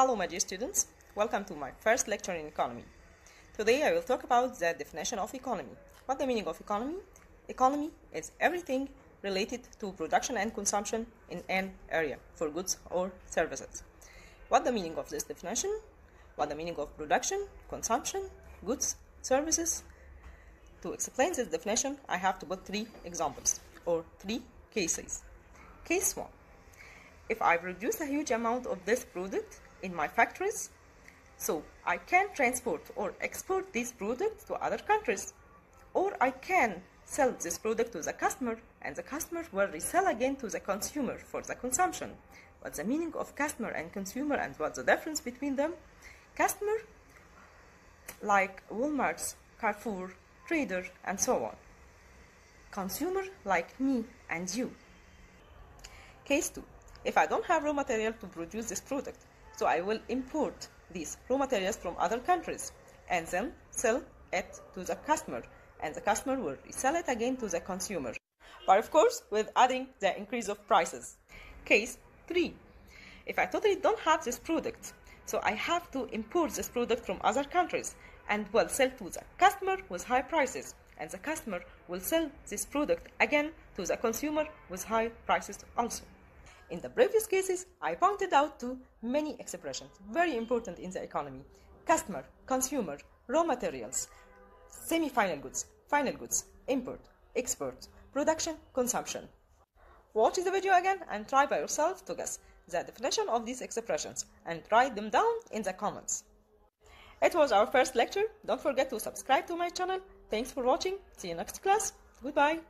Hello, my dear students. Welcome to my first lecture in economy. Today I will talk about the definition of economy. What the meaning of economy? Economy is everything related to production and consumption in an area for goods or services. What the meaning of this definition? What the meaning of production, consumption, goods, services? To explain this definition, I have to put three examples or three cases. Case 1. If I produce a huge amount of this product in my factories, so I can transport or export this product to other countries. Or I can sell this product to the customer and the customer will resell again to the consumer for the consumption. What's the meaning of customer and consumer and what's the difference between them? Customer, like Walmart's, Carrefour, Trader, and so on. Consumer, like me and you. Case 2. If I don't have raw material to produce this product, so I will import these raw materials from other countries and then sell it to the customer and the customer will resell it again to the consumer. But of course, with adding the increase of prices. Case 3. If I totally don't have this product, so I have to import this product from other countries and will sell to the customer with high prices and the customer will sell this product again to the consumer with high prices also. In the previous cases, I pointed out to many expressions, very important in the economy. Customer, consumer, raw materials, semi-final goods, final goods, import, export, production, consumption. Watch the video again and try by yourself to guess the definition of these expressions and write them down in the comments. It was our first lecture. Don't forget to subscribe to my channel. Thanks for watching. See you next class. Goodbye.